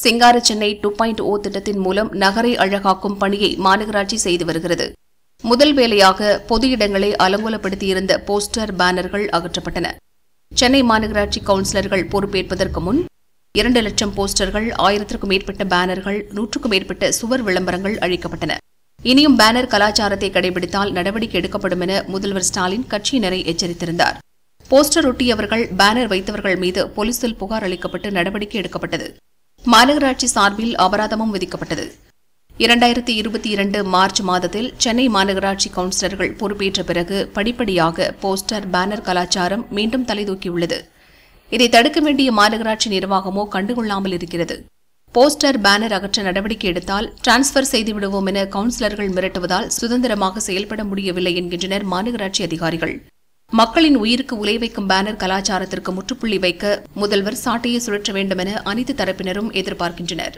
சிங்கார Chennai two point ஓ திட்டத்தின் மூலம் நகரை அழகாக்கும் பணியை மாநகராட்சி செய்து வருகிறது. முதல் வேலையாக பொது இடங்களை அலங்கோலப்படுத்தியிருந்த போஸ்டர் பேனர்கள் அகற்றப்பட்டன. சென்னை மாநகராட்சி கவுன்சிலர்கள் பொறுப்பேற்பதற்கு முன் இரண்டு லட்சம் போஸ்டர்கள் ஆயிரத்திற்கும் மேற்பட்ட பேனர்கள் நூற்றுக்கும் மேற்பட்ட சுவர் விளம்பரங்கள் அழிக்கப்பட்டன. இனியும் பேனர் கலாச்சாரத்தை கடைபிடித்தால் நடவடிக்கை எடுக்கப்படும் என முதல்வர் ஸ்டாலின் கட்சியினரை எச்சரித்திருந்தார். போஸ்டர் ஒட்டியவர்கள் பேனர் வைத்தவர்கள் மீது போலீசில் புகார் அளிக்கப்பட்டு நடவடிக்கை எடுக்கப்பட்டது. மாநகராட்சி சார்பில் அபராதமும் விதிக்கப்பட்டது. இரண்டாயிரத்தி இருபத்தி இரண்டு மார்ச் மாதத்தில் சென்னை மாநகராட்சி கவுன்சிலர்கள் பொறுப்பேற்ற பிறகு படிப்படியாக போஸ்டர் பேனர் கலாச்சாரம் மீண்டும் தலைதூக்கியுள்ளது. இதை தடுக்க வேண்டிய மாநகராட்சி நிர்வாகமோ கண்டுகொள்ளாமல் இருக்கிறது. போஸ்டர் பேனர் அகற்ற நடவடிக்கை எடுத்தால் டிரான்ஸ்பர் செய்துவிடுவோம் என கவுன்சிலர்கள் மிரட்டுவதால் சுதந்திரமாக செயல்பட முடியவில்லை என்கின்றனர் மாநகராட்சி அதிகாரிகள். மக்களின் உயிருக்கு உலை வைக்கும் பேனர் கலாச்சாரத்திற்கு முற்றுப்புள்ளி வைக்க முதல்வர் சாட்டையை சுழற்ற வேண்டும் என அனைத்து தரப்பினரும் எதிர்பார்க்கின்றனர்.